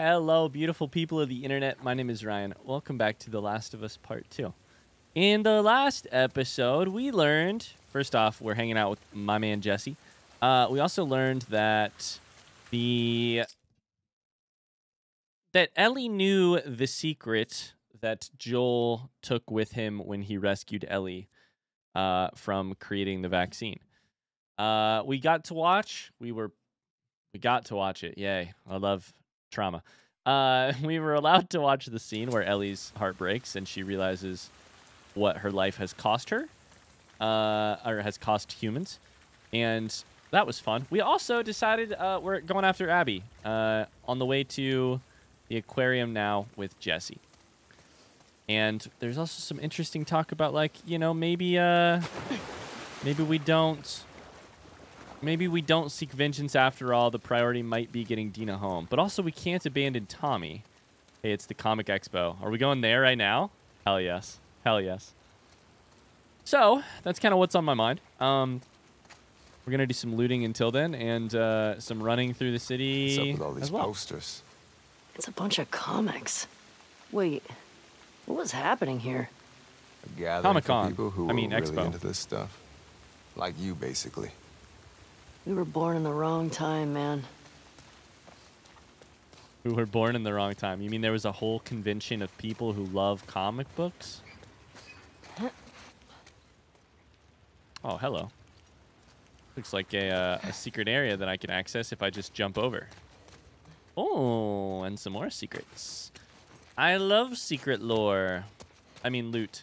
Hello, beautiful people of the internet. My name is Ryan. Welcome back to The Last of Us Part 2. In the last episode, we learned first off, we're hanging out with my man Jesse. Uh, we also learned that the that Ellie knew the secret that Joel took with him when he rescued Ellie uh, from creating the vaccine. Uh, we got to watch. We were we got to watch it. Yay! I love trauma. Uh, we were allowed to watch the scene where Ellie's heart breaks and she realizes what her life has cost her, uh, or has cost humans, and that was fun. We also decided uh, we're going after Abby uh, on the way to the aquarium now with Jesse. And there's also some interesting talk about like you know maybe uh maybe we don't maybe we don't seek vengeance after all. The priority might be getting Dina home, but also we can't abandon Tommy. Hey, it's the Comic Expo. Are we going there right now? Hell yes. Hell yes. So that's kind of what's on my mind. Um, we're gonna do some looting until then, and uh, some running through the city What's up with all these as well. posters? It's a bunch of comics. Wait, what was happening here? A gathering Comic-Con. for people who I mean, are really Expo. into this stuff. Like you, basically. We were born in the wrong time, man. We were born in the wrong time? You mean there was a whole convention of people who love comic books? Oh, hello. Looks like a, uh, a secret area that I can access if I just jump over. Oh, and some more secrets. I love secret lore. I mean, loot.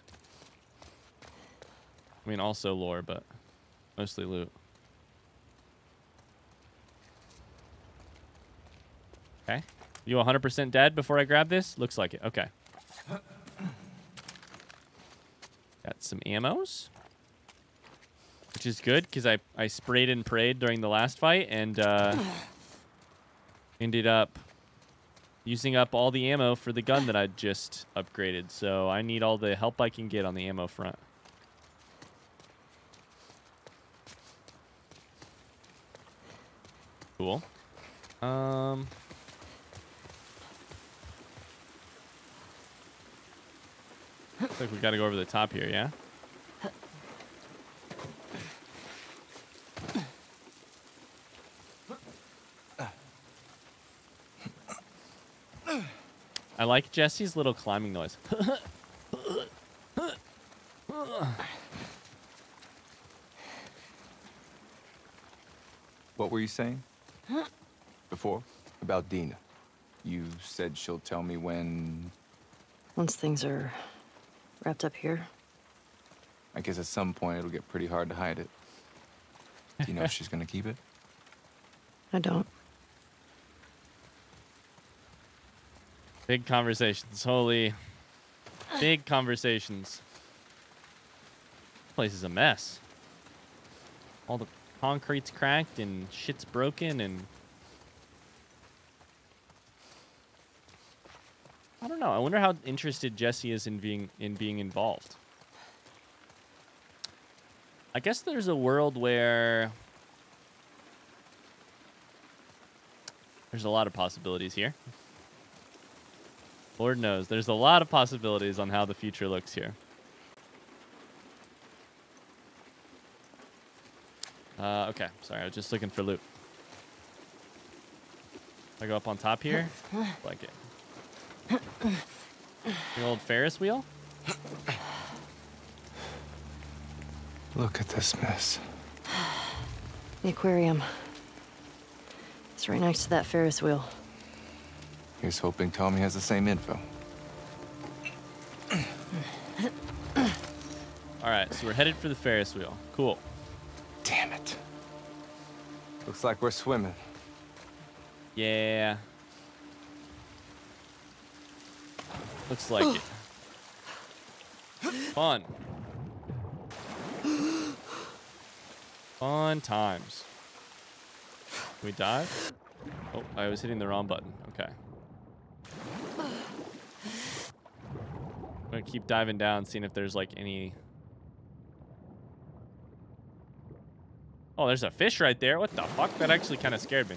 I mean, also lore, but mostly loot. Okay. You 100% dead before I grab this? Looks like it. Okay. Got some ammos. Which is good because I, I sprayed and prayed during the last fight and uh, ended up using up all the ammo for the gun that I just upgraded. So I need all the help I can get on the ammo front. Cool. Um... Looks like we gotta go over the top here, yeah? I like Jesse's little climbing noise. What were you saying? Before? About Dina. You said she'll tell me when... Once things are wrapped up here, I guess at some point it'll get pretty hard to hide it. Do you know if she's gonna keep it? I don't. Big conversations. Holy. Big conversations. This place is a mess. All the concrete's cracked and shit's broken and. I don't know. I wonder how interested Jesse is in being in being involved. I guess there's a world where there's a lot of possibilities here. Lord knows. There's a lot of possibilities on how the future looks here. Uh, okay. Sorry, I was just looking for loot. I go up on top here. like it. The old Ferris wheel. Look at this mess. The aquarium. It's right next to that Ferris wheel. Here's hoping Tommy has the same info. All right, so we're headed for the Ferris wheel. Cool. Damn it. Looks like we're swimming. Yeah. Looks like it. Fun. Fun times. Can we dive? Oh, I was hitting the wrong button. Okay. I'm gonna keep diving down, seeing if there's like any. Oh, there's a fish right there. What the fuck? That actually kind of scared me.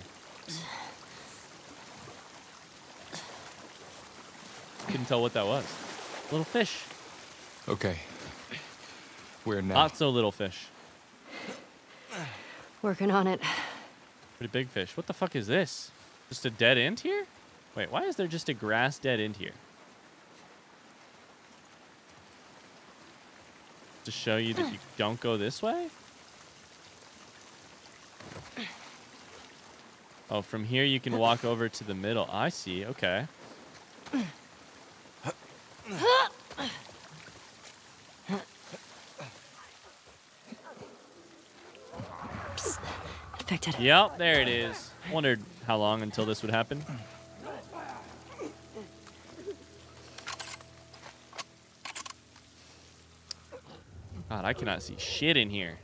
Couldn't tell what that was. Little fish. Okay. Where now? Not so little fish. Working on it. Pretty big fish. What the fuck is this? Just a dead end here? Wait, why is there just a grass dead end here? To show you that you don't go this way? Oh, from here you can walk over to the middle. I see. Okay. Yep, there it is. Wondered how long until this would happen. God, I cannot see shit in here.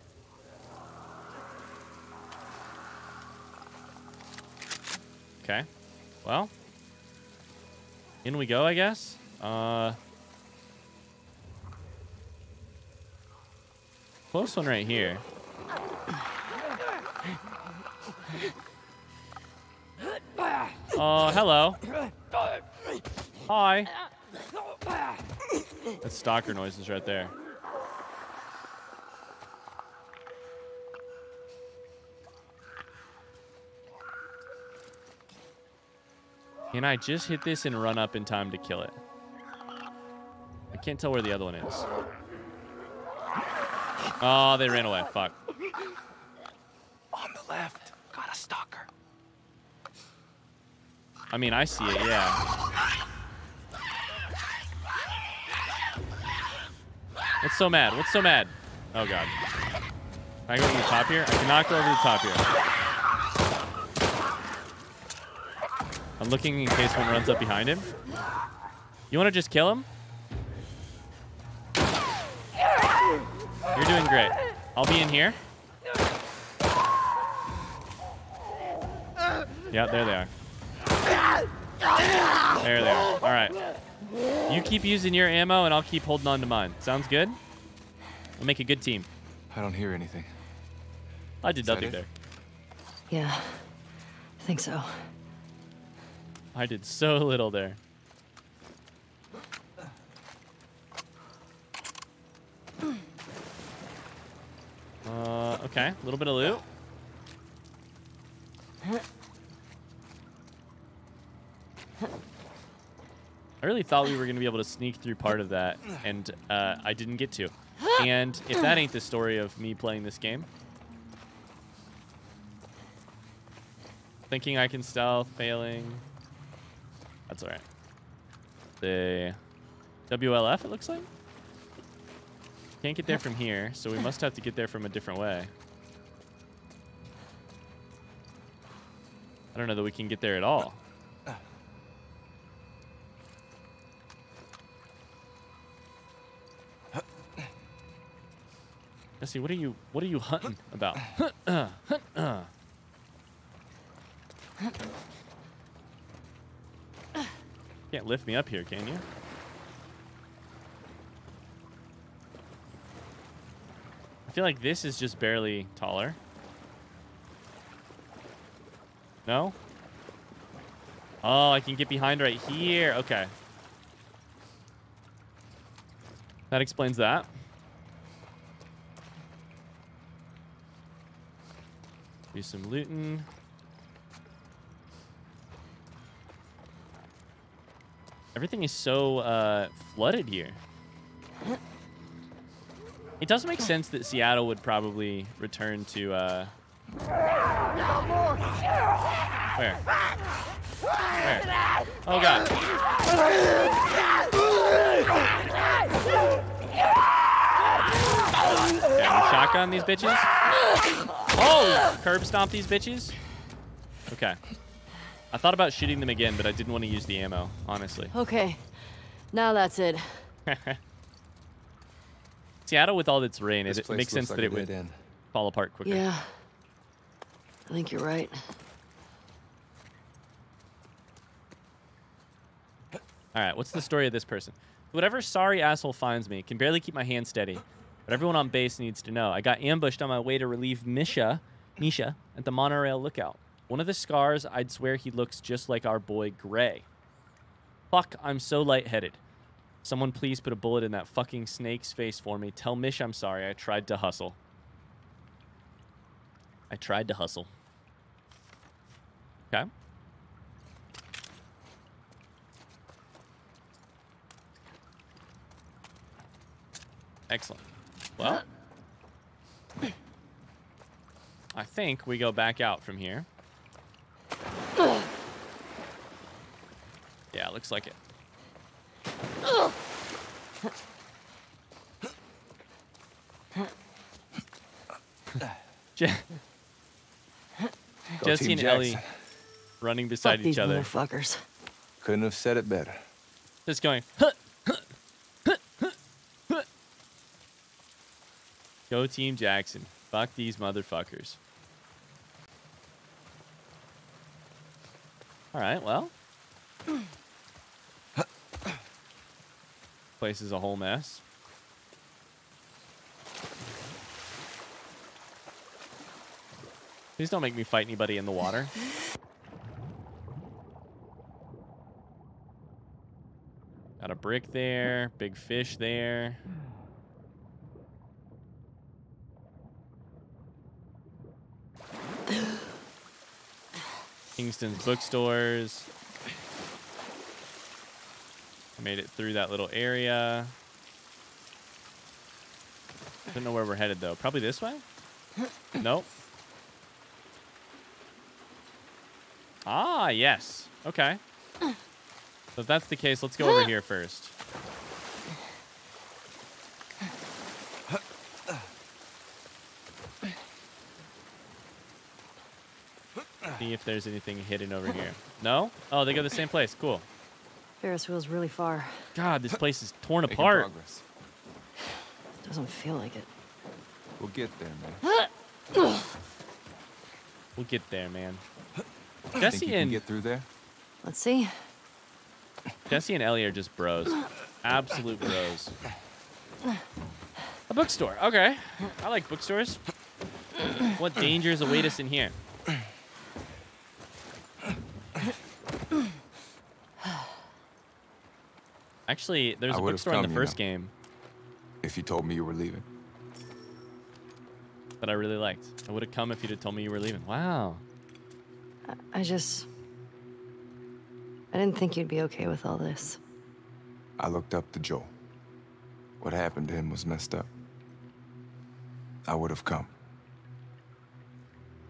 Okay. Well. In we go, I guess. Uh. Close one right here. Oh, hello. Hi. That's stalker noises right there. Can I just hit this and run up in time to kill it? I can't tell where the other one is. Oh, they ran away. Fuck. On the left. Got a stalker. I mean, I see it, yeah. What's so mad? What's so mad? Oh, God. Can I go over the top here? I cannot go over the top here. I'm looking in case one runs up behind him. You want to just kill him? You're doing great. I'll be in here. Yeah, there they are. There they are. All right. You keep using your ammo, and I'll keep holding on to mine. Sounds good? We'll make a good team. I don't hear anything. I did Is nothing there. Yeah. I think so. I did so little there. Uh, okay, a little bit of loot. I really thought we were going to be able to sneak through part of that, and uh, I didn't get to. And if that ain't the story of me playing this game, thinking I can stealth, failing, that's all right. The WLF, it looks like. Can't get there from here, so we must have to get there from a different way. I don't know that we can get there at all. Jesse, what are you what are you hunting about? Can't lift me up here, can you? Feel like this is just barely taller. No? Oh, I can get behind right here. Okay. That explains that. Do some looting. Everything is so uh, flooded here. It does make sense that Seattle would probably return to. Uh... Where? Where? Oh god. Okay, shotgun these bitches. Oh, curb stomp these bitches. Okay. I thought about shooting them again, but I didn't want to use the ammo, honestly. Okay. Now that's it. Seattle, with all its rain, This it, it makes sense like that it would end. fall apart quicker. Yeah. I think you're right. All right, what's the story of this person? Whatever sorry asshole finds me can barely keep my hand steady, but everyone on base needs to know. I got ambushed on my way to relieve Misha, Misha at the monorail lookout. One of the scars, I'd swear he looks just like our boy Gray. Fuck, I'm so lightheaded. Someone please put a bullet in that fucking snake's face for me. Tell Mish I'm sorry. I tried to hustle. I tried to hustle. Okay. Excellent. Well, I think we go back out from here. Yeah, looks like it. Je- Go Jesse Team and Ellie Jackson. running Fuck beside these each other, motherfuckers. Couldn't have said it better. just going. Go Team Jackson. Fuck these motherfuckers. All right, well. Place is a whole mess. Please don't make me fight anybody in the water. Got a brick there, big fish there. Kingston's bookstores. Made it through that little area. Don't know where we're headed though. Probably this way? Nope. Ah, yes. Okay. So if that's the case, let's go over here first. See if there's anything hidden over here. No? Oh, they go the same place. Cool. Ferris wheel's really far. God, this place is torn Making apart. progress. Doesn't feel like it. We'll get there, man. We'll get there, man. Think Jesse you can and get through there? Let's see. Jesse and Ellie are just bros. Absolute bros. A bookstore. Okay. I like bookstores. What dangers await us in here? Actually, there's I a bookstore in the come, you first know. game If you told me you were leaving. that I really liked. I would have come if you'd have told me you were leaving. Wow. I, I just. I didn't think you'd be okay with all this. I looked up to Joel. What happened to him was messed up. I would have come.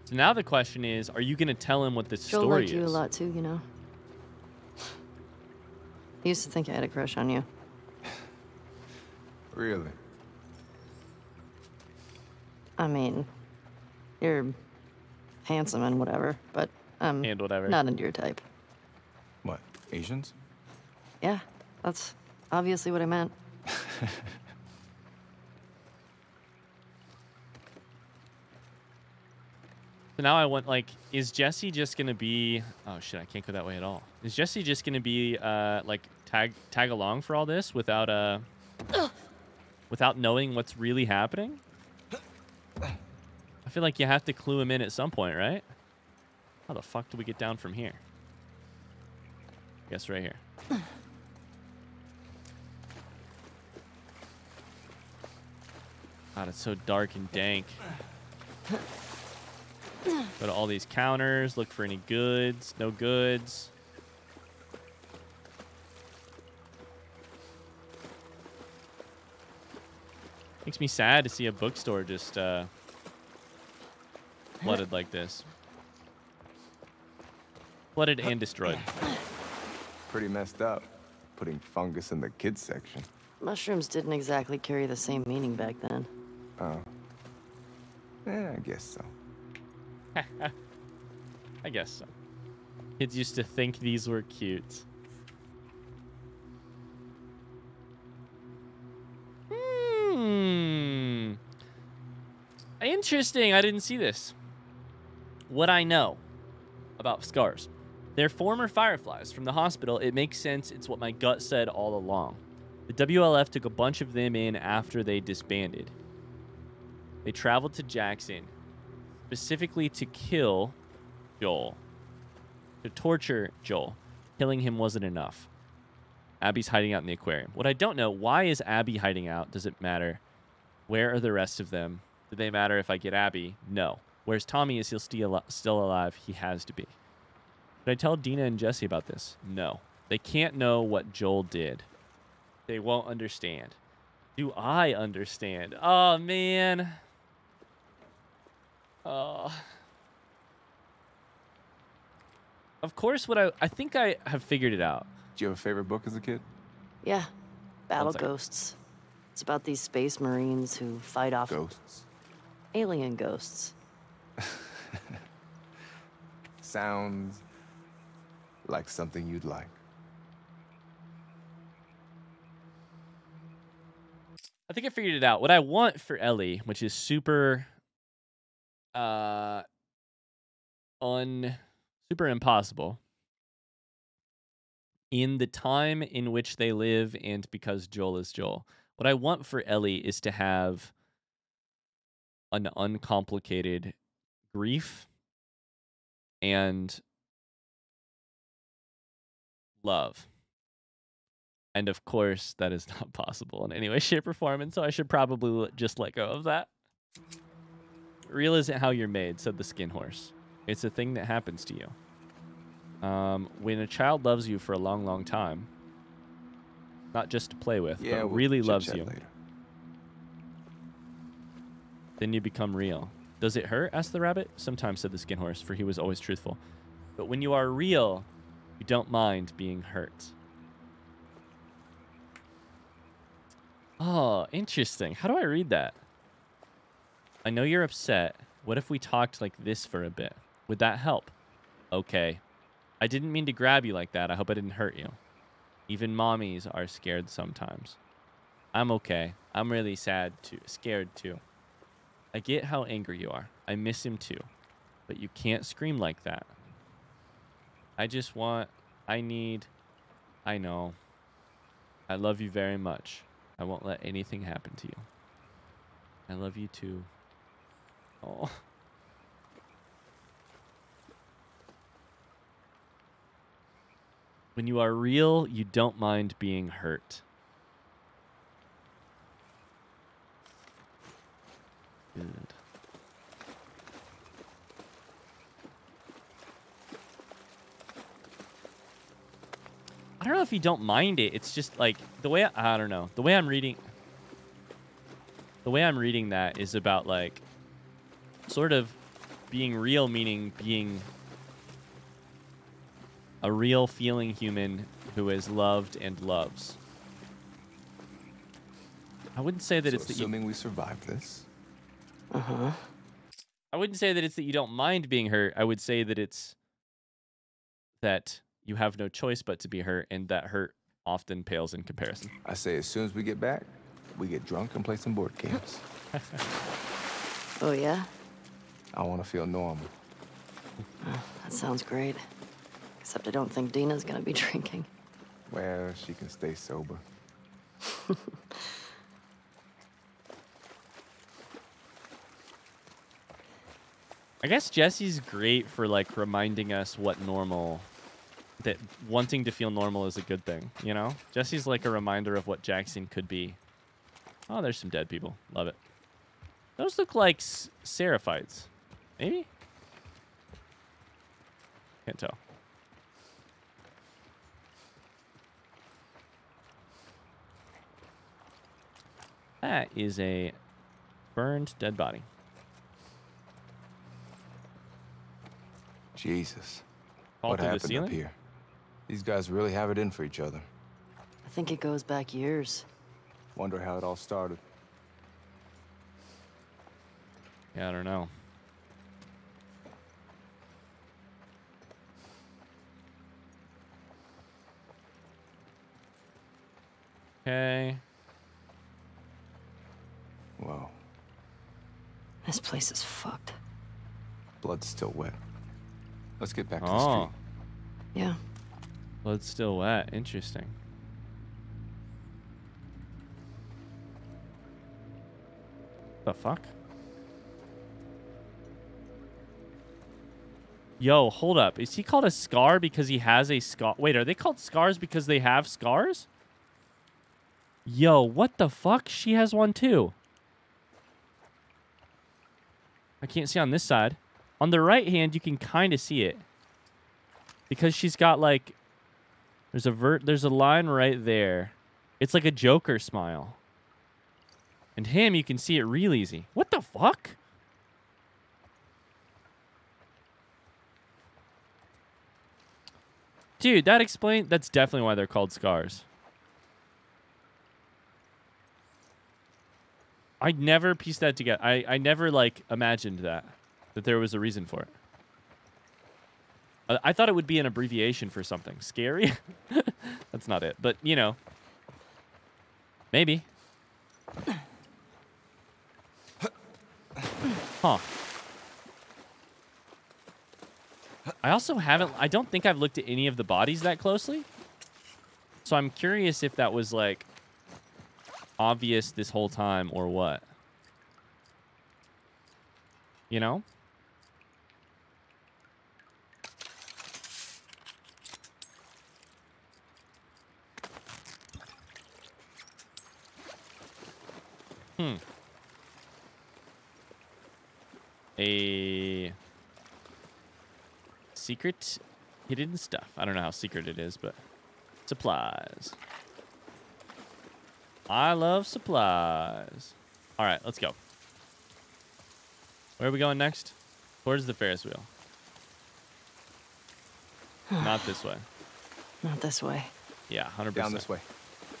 So now the question is, are you going to tell him what this Joel story liked you is? a lot too, you know. He used to think I had a crush on you. Really? I mean, you're handsome and whatever, but um, And whatever. not into your type. What? Asians? Yeah, that's obviously what I meant. So now I want like, is Jesse just gonna be? Oh shit, I can't go that way at all. Is Jesse just gonna be uh like tag tag along for all this without uh without knowing what's really happening? I feel like you have to clue him in at some point, right? How the fuck do we get down from here? Guess right here. God, it's so dark and dank. Go to all these counters, look for any goods. No goods. Makes me sad to see a bookstore just uh, flooded like this. Flooded and destroyed. Pretty messed up. Putting fungus in the kids section. Mushrooms didn't exactly carry the same meaning back then. Oh. Yeah, I guess so. I guess so. Kids used to think these were cute. Interesting. I didn't see this. What I know about scars. They're former fireflies from the hospital. It makes sense. It's what my gut said all along. The WLF took a bunch of them in after they disbanded. They traveled to Jackson specifically to kill Joel, to torture Joel. Killing him wasn't enough. Abby's hiding out in the aquarium. What I don't know, why is Abby hiding out? Does it matter? Where are the rest of them? Do they matter if I get Abby? No. Where's Tommy? Is he still still alive? He has to be. Did I tell Dina and Jesse about this? No. They can't know what Joel did. They won't understand. Do I understand? Oh man. Oh. Of course, what I I think I have figured it out. Do you have a favorite book as a kid? Yeah. Battle. Ghosts. It's about these space marines who fight off Ghosts. Alien ghosts. Sounds like something you'd like. I think I figured it out. What I want for Ellie, which is super uh un super impossible in the time in which they live and because Joel is Joel. What I want for Ellie is to have an uncomplicated grief and love. And of course, that is not possible in any way, shape, or form. And so I should probably just let go of that. Real isn't how you're made, said the skin horse. It's a thing that happens to you. Um, when a child loves you for a long, long time, not just to play with, Yeah, but we'll really loves you, Later. Then you become real. Does it hurt? asked the rabbit. Sometimes, said the skin horse, for he was always truthful. But when you are real, you don't mind being hurt. Oh, interesting. How do I read that? I know you're upset. What if we talked like this for a bit? Would that help? Okay. I didn't mean to grab you like that. I hope I didn't hurt you. Even mommies are scared sometimes. I'm okay. I'm really sad too, scared too. I get how angry you are. I miss him too. But you can't scream like that. I just want, I need, I know. I love you very much. I won't let anything happen to you. I love you too. Oh. When you are real, you don't mind being hurt. Good. I don't know if you don't mind it. It's just like the way I, I don't know. The way I'm reading the way I'm reading that is about like sort of being real meaning being a real feeling human who is loved and loves. I wouldn't say that so it's that you assuming we survive this. Uh huh. I wouldn't say that it's that you don't mind being hurt. I would say that it's that you have no choice but to be hurt, and that hurt often pales in comparison. I say as soon as we get back, we get drunk and play some board games. Oh, yeah? I want to feel normal. That sounds great. Except I don't think Dina's gonna be drinking. Well, she can stay sober. I guess Jesse's great for like reminding us what normal that wanting to feel normal is a good thing, you know? Jesse's like a reminder of what Jackson could be. Oh, there's some dead people. Love it. Those look like seraphites. Maybe? Can't tell. That is a burned dead body. Jesus. Fall what through the happened up here? These guys really have it in for each other. I think it goes back years. Wonder how it all started. Yeah, I don't know. Okay. Wow. This place is fucked. Blood's still wet. Let's get back to the Oh, street. Yeah. blood's still wet. Interesting. The fuck? Yo, hold up. Is he called a scar because he has a scar? Wait, are they called scars because they have scars? Yo, what the fuck? She has one too. I can't see on this side. On the right hand, you can kind of see it. Because she's got like there's a vert there's a line right there. It's like a Joker smile. And him, you can see it real easy. What the fuck? Dude, that explain that's definitely why they're called scars. I never pieced that together. I, I never like imagined that that there was a reason for it. I, thought it would be an abbreviation for something scary. That's not it, but you know, maybe. Huh. I also haven't. I don't think I've looked at any of the bodies that closely. So I'm curious if that was like obvious this whole time or what. You know? Hmm. A secret hidden stuff. I don't know how secret it is, but supplies. I love supplies. All right, let's go. Where are we going next? Towards the Ferris wheel. Not this way. Not this way. Yeah, 100%. Down this way.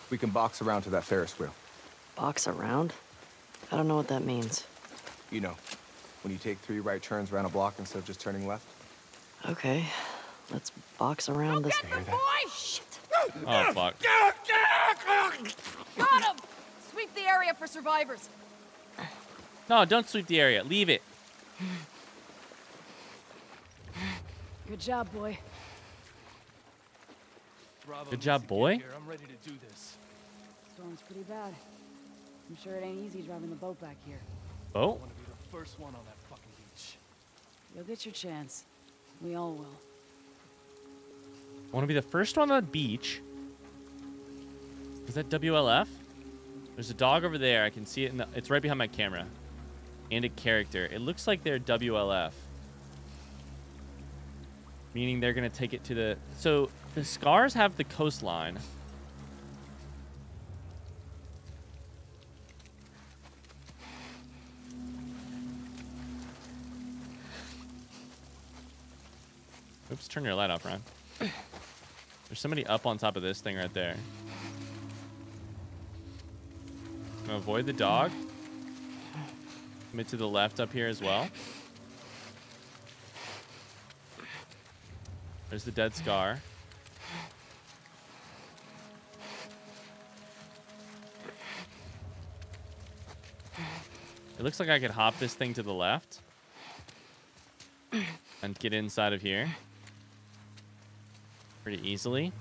We can box around to that Ferris wheel. Box around? I don't know what that means. You know, when you take three right turns around a block instead of just turning left. Okay, let's box around this. You hear that? Boy, shit! Oh, fuck. Got him! Sweep the area for survivors. No, don't sweep the area. Leave it. Good job, boy. Bravo Good job, boy. I'm ready to do this. Storm's pretty bad. I'm sure it ain't easy driving the boat back here. Boat? I Oh, want to be the first one on that fucking beach. You'll get your chance. We all will. I want to be the first one on the beach. Is that WLF? There's a dog over there. I can see it. In the, it's right behind my camera. And a character. It looks like they're WLF. Meaning they're going to take it to the... So, the Scars have the coastline. Oops, turn your light off, Ron. There's somebody up on top of this thing right there. Avoid the dog. Commit to the left up here as well. There's the dead scar. It looks like I could hop this thing to the left and get inside of here pretty easily.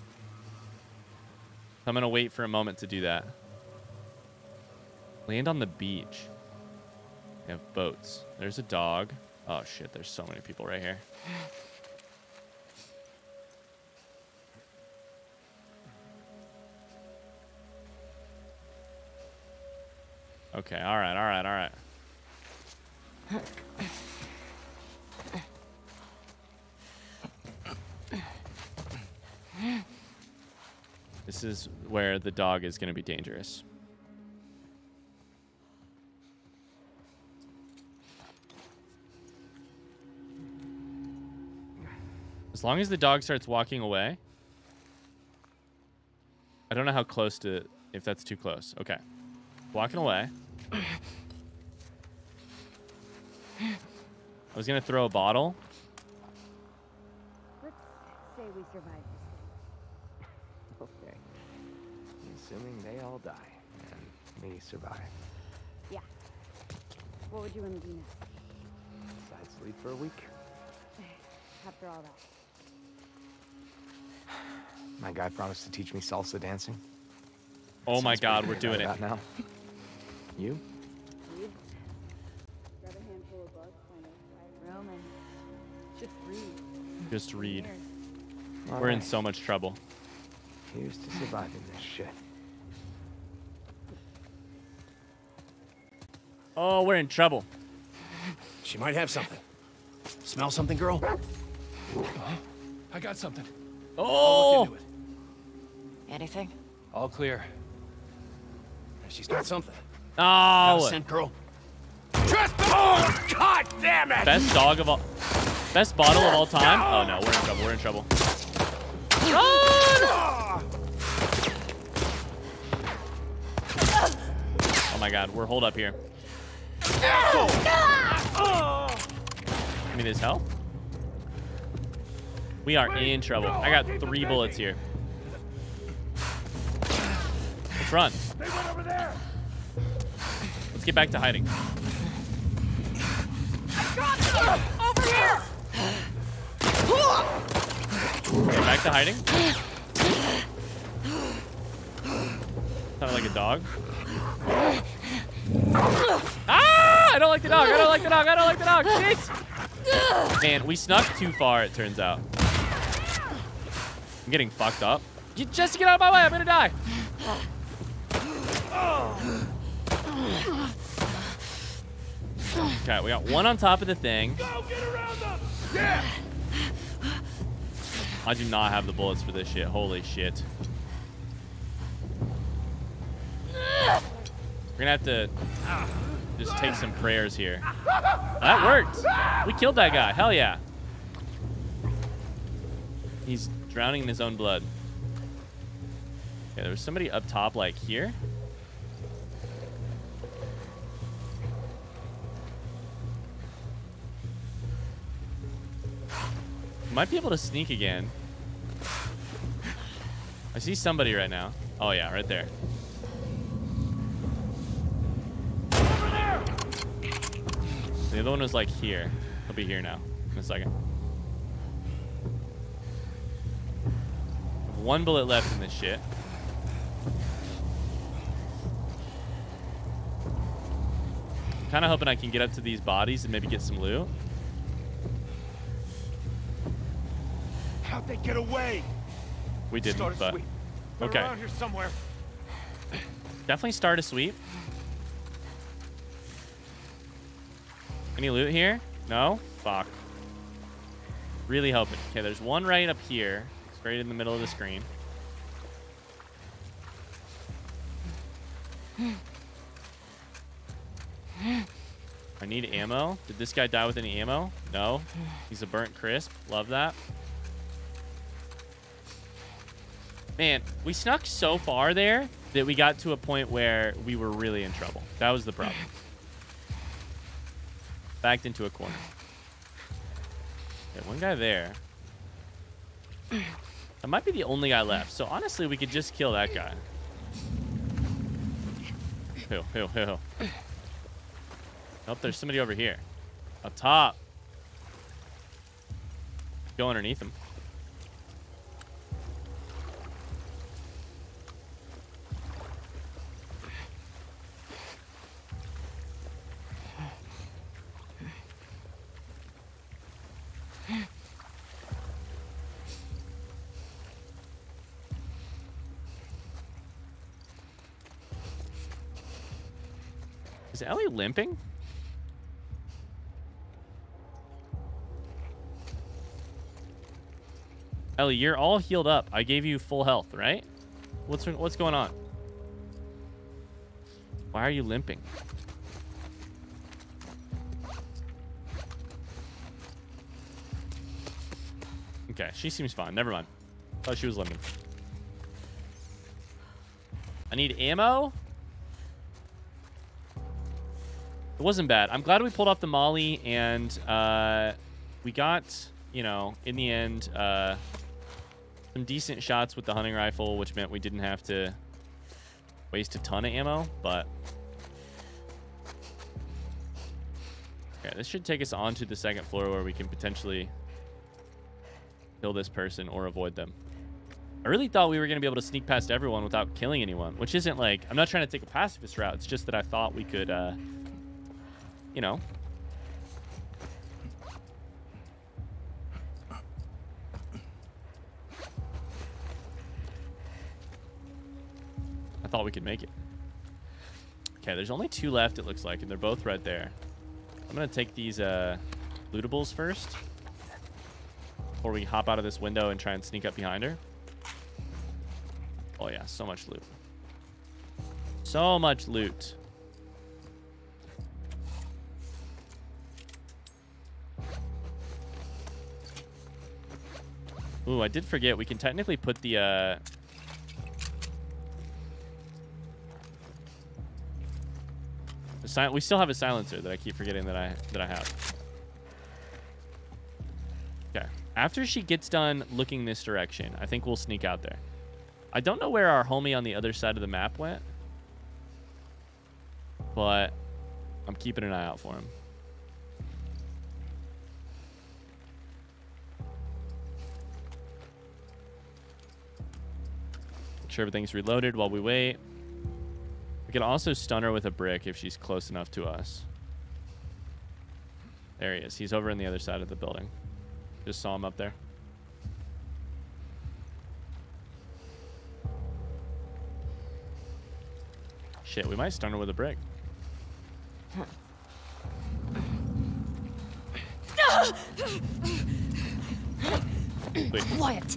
I'm gonna wait for a moment to do that. Land on the beach. We have boats. There's a dog. Oh shit, there's so many people right here. Okay, all right, all right, all right. This is where the dog is going to be dangerous. As long as the dog starts walking away. I don't know how close to if that's too close. Okay. Walking away. I was going to throw a bottle. Let's say we survived Assuming they all die and me survive. Yeah. What would you want to do next? Besides sleep for a week. After all that. My guy promised to teach me salsa dancing. Oh my god, we're doing it. now. You? Read. Grab a handful of books, find a quiet room, and just read. Just read. Here. We're in so much trouble. Here's to surviving this shit. Oh, we're in trouble. She might have something. Smell something, girl? I got something. Oh! look into it. Anything? All clear. She's got something. Got a Oh! scent, girl. Oh, God damn it! Best dog of all. Best bottle of all time. Oh no, we're in trouble. We're in trouble. Oh my god, we're hold up here. Give me this health. We are in trouble. I got three bullets here. Let's run. Let's get back to hiding. Okay, back to hiding. Sounded like a dog. Ah! I don't like the dog. I don't like the dog. I don't like the dog. Shit! Man, we snuck too far, it turns out. I'm getting fucked up. You, just get out of my way. I'm gonna die. Okay, we got one on top of the thing. Go, yeah. I do not have the bullets for this shit. Holy shit. We're gonna have to just take some prayers here. That worked. We killed that guy. Hell yeah. He's drowning in his own blood. Okay, there was somebody up top, like here. Might be able to sneak again. I see somebody right now. Oh yeah, right there. The other one was like here. He'll be here now in a second. One bullet left in this shit. I'm kind of hoping I can get up to these bodies and maybe get some loot. How'd they get away? We didn't, Start a but okay. around here somewhere. Definitely start a sweep. Any loot here? No? Fuck. Really hoping. Okay, there's one right up here. It's right in the middle of the screen. I need ammo. Did this guy die with any ammo? No. He's a burnt crisp. Love that. Man, we snuck so far there that we got to a point where we were really in trouble. That was the problem. Backed into a corner. Okay, one guy there. That might be the only guy left. So honestly, we could just kill that guy. Who, who, who? Nope, there's somebody over here. Up top. Go underneath him. Is Ellie limping? Ellie, you're all healed up. I gave you full health, right? What's what's going on? Why are you limping? Okay, she seems fine. Never mind. Thought she was limping. I need ammo. Wasn't bad. I'm glad we pulled off the molly and uh, we got, you know, in the end, uh, some decent shots with the hunting rifle, which meant we didn't have to waste a ton of ammo, but... Okay, this should take us onto the second floor where we can potentially kill this person or avoid them. I really thought we were going to be able to sneak past everyone without killing anyone, which isn't like... I'm not trying to take a pacifist route. It's just that I thought we could... Uh, you know. I thought we could make it. Okay, there's only two left, it looks like, and they're both right there. I'm gonna take these uh, lootables first. Before we hop out of this window and try and sneak up behind her. Oh yeah, so much loot. So much loot. Ooh, I did forget. We can technically put the uh, The we still have a silencer that I keep forgetting that I that I have. Okay. After she gets done looking this direction, I think we'll sneak out there. I don't know where our homie on the other side of the map went, but I'm keeping an eye out for him. Sure everything's reloaded while we wait. We can also stun her with a brick if she's close enough to us. There he is. He's over on the other side of the building. Just saw him up there. Shit, we might stun her with a brick. Wait. Quiet.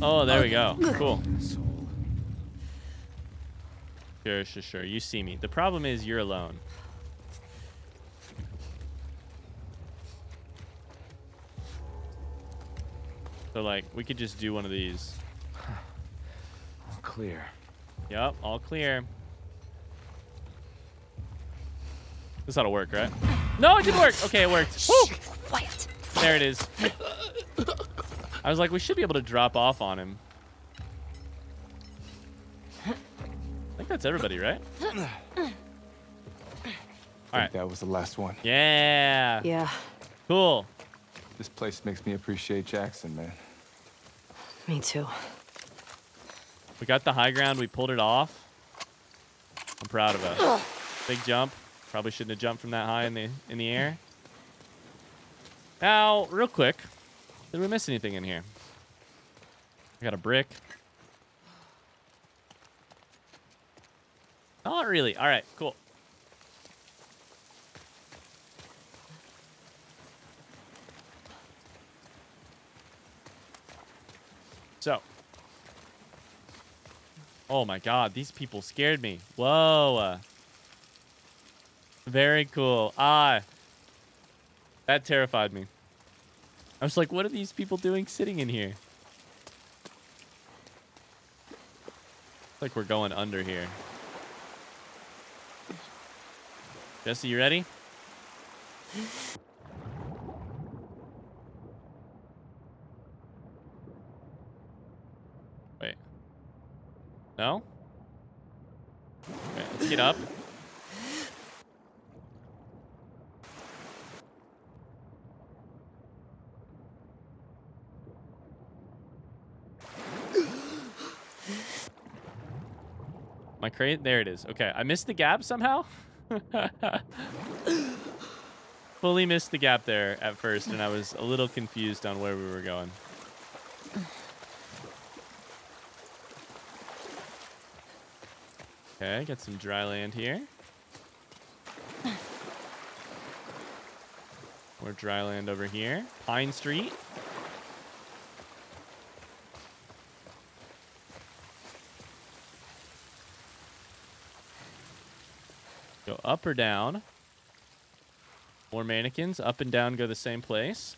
Oh, there we go. Cool. Sure, sure, sure. You see me. The problem is you're alone. So, like, we could just do one of these. All clear. Yep, all clear. This ought to work, right? No, it didn't work. Okay, it worked. Woo! Quiet. There it is. I was like, we should be able to drop off on him. I think that's everybody, right? All I right. think that was the last one. Yeah. Yeah, Cool. This place makes me appreciate Jackson, man. me too. We got the high ground. We pulled it off. I'm proud of us. Big jump. Probably shouldn't have jumped from that high in the in the air. Now, real quick, did we miss anything in here? I got a brick. Not really. All right, cool. So, Oh my god, these people scared me. Whoa. Very cool. Ah. That terrified me. I was like, what are these people doing sitting in here? It's Like we're going under here. Jesse, you ready? Wait. No? Okay, let's get up. There it is. Okay, I missed the gap somehow. Fully missed the gap there at first, and I was a little confused on where we were going. Okay, got some dry land here. More dry land over here. Pine Street. Go up or down. More mannequins. Up and down go the same place.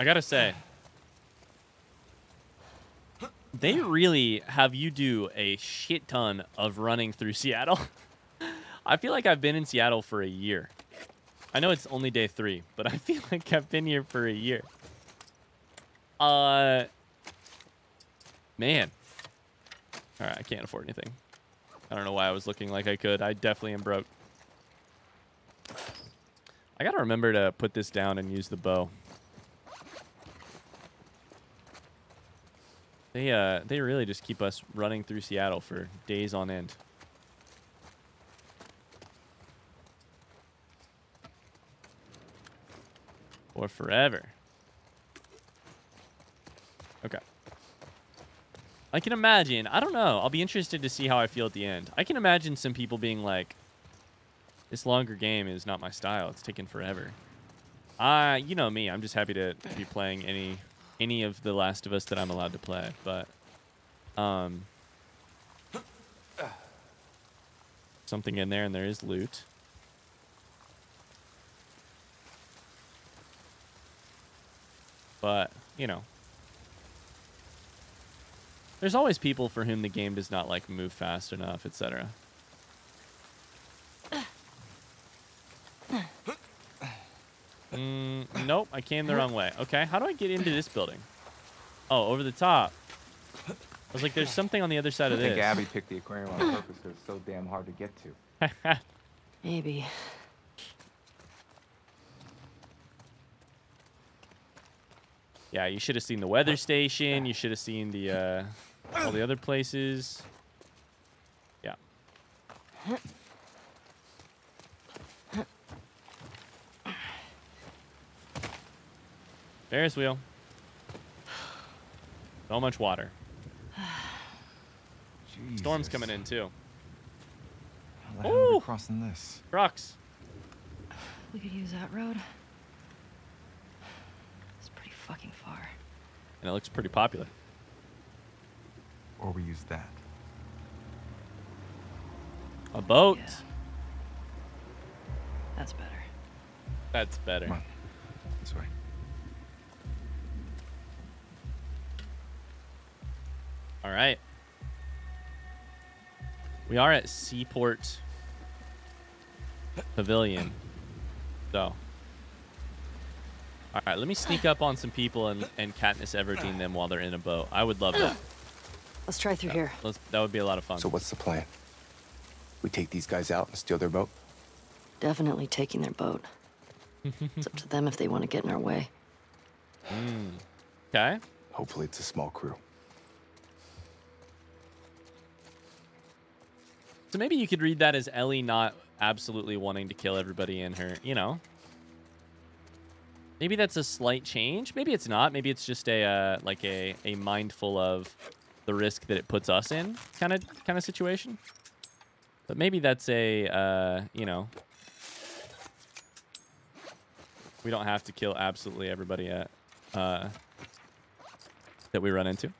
I gotta say, they really have you do a shit ton of running through Seattle. I feel like I've been in Seattle for a year. I know it's only day three, but I feel like I've been here for a year. Uh, man. All right, I can't afford anything. I don't know why I was looking like I could. I definitely am broke. I gotta remember to put this down and use the bow. They uh they really just keep us running through Seattle for days on end. For forever. Okay. I can imagine. I don't know. I'll be interested to see how I feel at the end. I can imagine some people being like, "This longer game is not my style. It's taking forever." I, you know me. I'm just happy to be playing any any of the Last of Us that I'm allowed to play. But, um, something in there, and there is loot. But you know, there's always people for whom the game does not like move fast enough, etc. Mm, nope, I came the wrong way. Okay, how do I get into this building? Oh, over the top. I was like, there's something on the other side I of this. I think this. Abby picked the aquarium on purpose because it's so damn hard to get to. Maybe. Yeah, you should have seen the weather station. You should have seen the uh, all the other places. Yeah. Ferris wheel. So much water. Storm's coming in too. How the hell are we Ooh. crossing this? Trucks. We could use that road. It's pretty fucking far. And it looks pretty popular. Or we use that. A boat. Yeah. That's better. That's better. Come on. This way. All right. We are at Seaport Pavilion. So. All right, let me sneak up on some people and, and Katniss Everdeen them while they're in a boat. I would love that. Let's try through here. Let's, that would be a lot of fun. So what's the plan? We take these guys out and steal their boat? Definitely taking their boat. it's up to them if they want to get in our way. Hmm. okay. Hopefully it's a small crew. So maybe you could read that as Ellie not absolutely wanting to kill everybody in her, you know. Maybe that's a slight change. Maybe it's not. Maybe it's just a uh, like a a mindful of the risk that it puts us in kind of kind of situation. But maybe that's a uh, you know we don't have to kill absolutely everybody at uh, that we run into.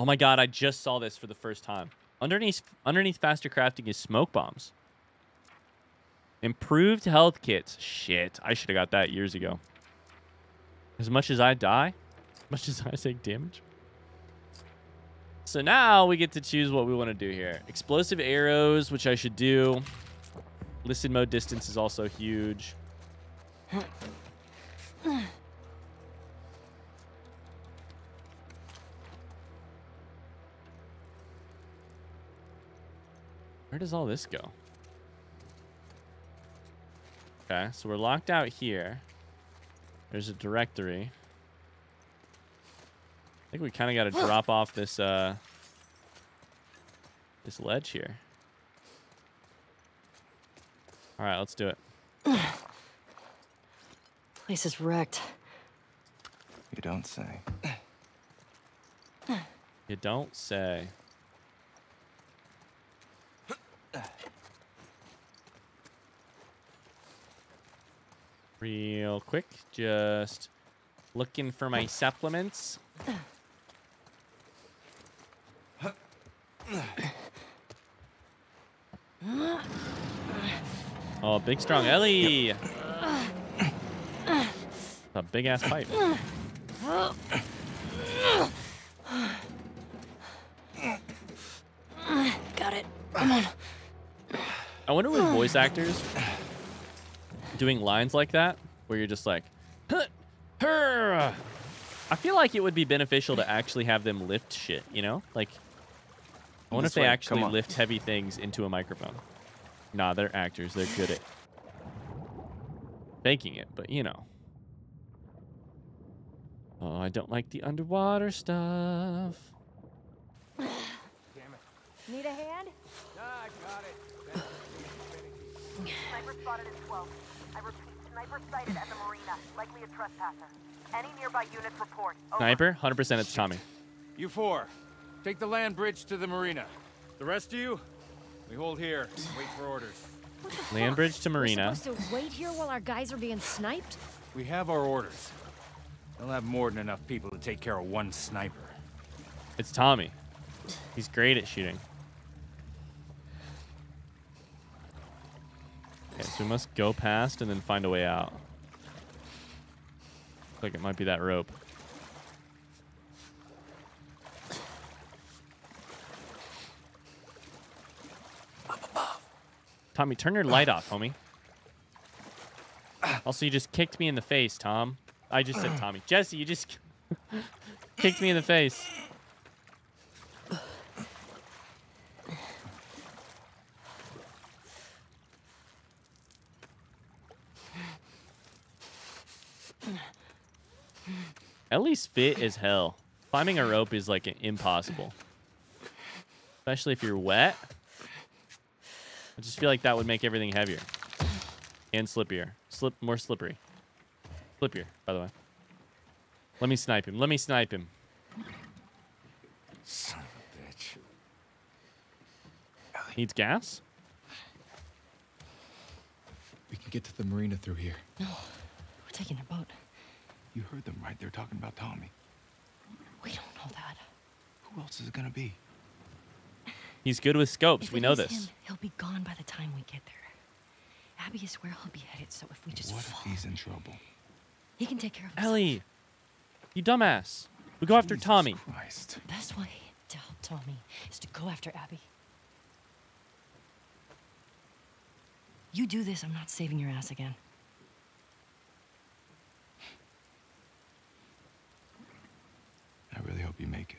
Oh my god, I just saw this for the first time. Underneath underneath faster crafting is smoke bombs. Improved health kits. Shit, I should have got that years ago. As much as I die, as much as I take damage. So now we get to choose what we want to do here. Explosive arrows, which I should do. Listen mode distance is also huge. Where does all this go? Okay, so we're locked out here. There's a directory. I think we kind of got to drop off this uh this ledge here. All right, let's do it. Place is wrecked. You don't say. You don't say. Real quick, just looking for my supplements. Oh, big strong Ellie. A big ass pipe. Got it. Come on. I wonder with voice actors doing lines like that, where you're just like, "Huh, her. I feel like it would be beneficial to actually have them lift shit, you know? Like, I wonder This if they way, actually lift heavy things into a microphone. Nah, they're actors. They're good at faking it, but you know. Oh, I don't like the underwater stuff. Damn it. Need a hand? Nah, I got it. Sniper spotted in 12. I repeat, sniper sighted at the marina. Likely a trespasser. Any nearby units report. Over. Sniper, 100% it's Tommy. You four, take the land bridge to the marina. The rest of you, we hold here. Wait for orders. Land bridge to Marina. We're supposed to wait here while our guys are being sniped? We have our orders. They'll have more than enough people to take care of one sniper. It's Tommy. He's great at shooting. Okay, so we must go past and then find a way out. Looks like it might be that rope. Tommy, turn your light off, homie. Also, you just kicked me in the face, Tom. I just said Tommy. Jesse, you just kicked me in the face. Ellie's fit as hell. Climbing a rope is like impossible. Especially if you're wet. I just feel like that would make everything heavier. And slippier. Slip more slippery. Slippier, by the way. Let me snipe him. Let me snipe him. Son of a bitch. Needs gas? We can get to the marina through here. No, we're taking a boat. You heard them, right? They're talking about Tommy. We don't know that. Who else is it gonna be? He's good with scopes. If we know this. Him, he'll be gone by the time we get there. Abby is where he'll be headed, so if we just What if he's in trouble? he can take care of himself. Ellie, you dumbass. We go after Jesus Tommy. Christ. The best way to help Tommy is to go after Abby. You do this, I'm not saving your ass again. I really hope you make it.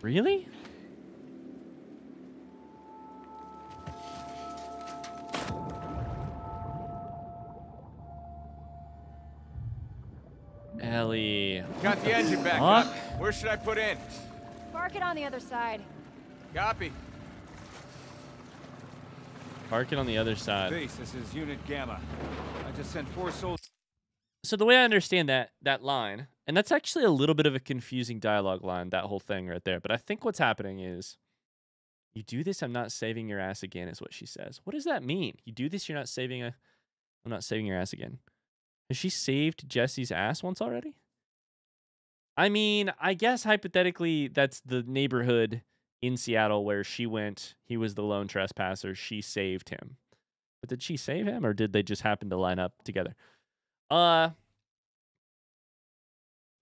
Really? Ellie. Got the engine back up. Where should I put in? Park it on the other side. Copy. Park it on the other side. Base, this is Unit Gamma. I just sent four soldiers. So the way I understand that that line, and that's actually a little bit of a confusing dialogue line, that whole thing right there. But I think what's happening is you do this, I'm not saving your ass again, is what she says. What does that mean? You do this, you're not saving a I'm not saving your ass again. Has she saved Jesse's ass once already? I mean, I guess hypothetically that's the neighborhood in Seattle where she went. He was the lone trespasser. She saved him. But did she save him or did they just happen to line up together? Uh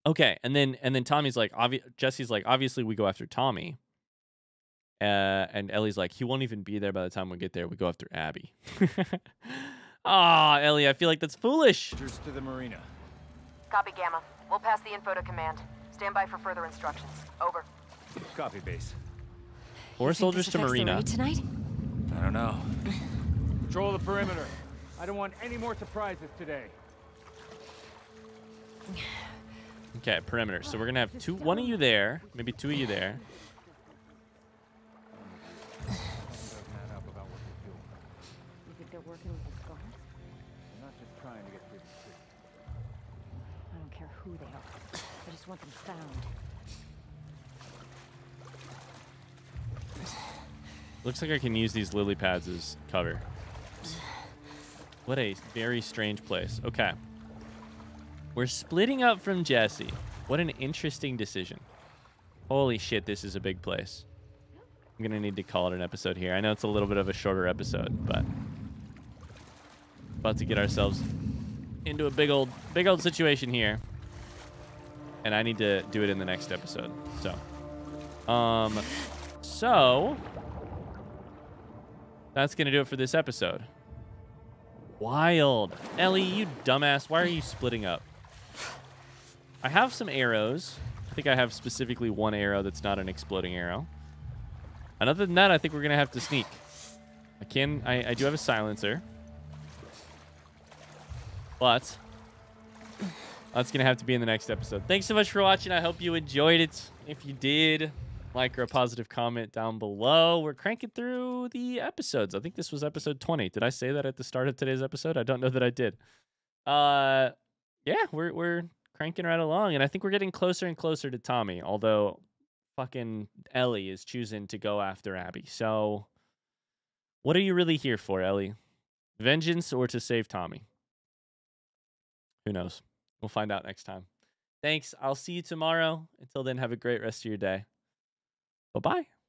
Okay, and then and then Tommy's like obvi- Jesse's like obviously we go after Tommy. Uh and Ellie's like he won't even be there by the time we get there. We go after Abby. Ah, Ellie, I feel like that's foolish. Soldiers to the marina. Copy, Gamma. We'll pass the info to command. Stand by for further instructions. Over. Copy, base. Four Think soldiers to Marina. tonight? I don't know. Control the perimeter. I don't want any more surprises today. Okay, perimeter. So we're gonna have two one of you there, maybe two of you there. You think they're working with the guards? I'm not just trying to get through the city. I don't care who they are. I just want them found. Looks like I can use these lily pads as cover. What a very strange place. Okay. We're splitting up from Jesse. What an interesting decision. Holy shit, this is a big place. I'm going to need to call it an episode here. I know it's a little bit of a shorter episode, but about to get ourselves into a big old big old situation here. And I need to do it in the next episode. So, um so that's going to do it for this episode. Wild. Ellie, you dumbass. Why are you splitting up? I have some arrows. I think I have specifically one arrow that's not an exploding arrow. And other than that, I think we're going to have to sneak. I can, I, I do have a silencer. But That's gonna have to be in the next episode. Thanks so much for watching. I hope you enjoyed it. If you did, like or a positive comment down below. We're cranking through the episodes. I think this was episode 20. Did I say that at the start of today's episode? I don't know that I did. Uh yeah, we're we're cranking right along, and I think we're getting closer and closer to Tommy, although fucking Ellie is choosing to go after Abby. So what are you really here for, Ellie? Vengeance or to save Tommy? Who knows? We'll find out next time. Thanks. I'll see you tomorrow. Until then, have a great rest of your day. Bye bye.